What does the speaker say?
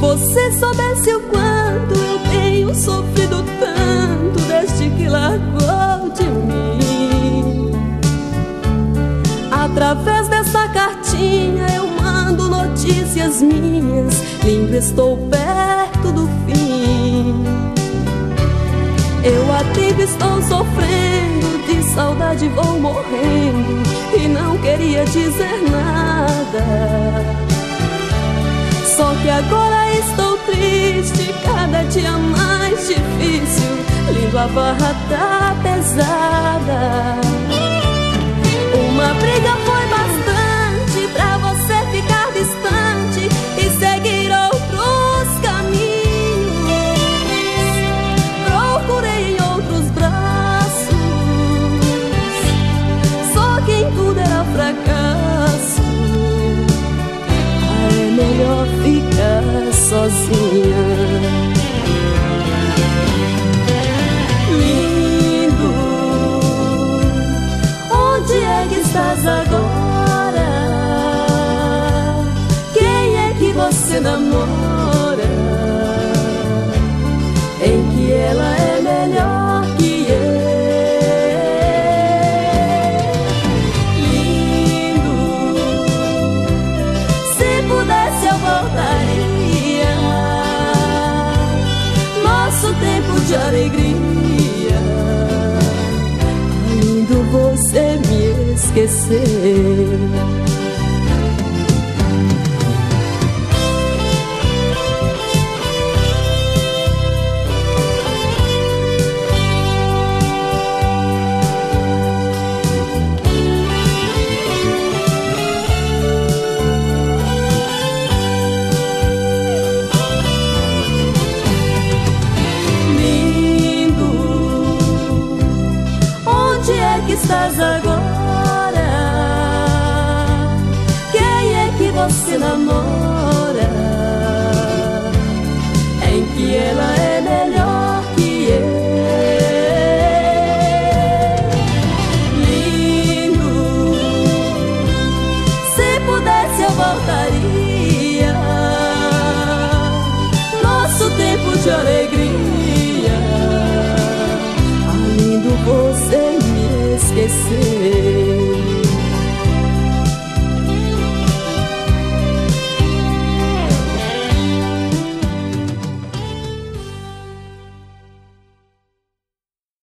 você soubesse o quanto eu tenho sofrido tanto desde que largou de mim. Através dessa cartinha eu mando notícias minhas, lindo, estou perto do fim. Eu atendo, estou sofrendo, de saudade vou morrendo, e não queria dizer agora estou triste, cada dia mais difícil. Lindo, a barra tá pesada. Uma briga foi bastante pra você ficar distante e seguir outros caminhos. Procurei outros braços, só que em tudo era fracasso. Sozinha. estás agora? Quem é que você namora? Esquecer. É estás agora? Você namora? Em que ela é melhor que eu? Lindo, se pudesse eu voltaria. Nosso tempo de alegria. Lindo você me esquecer.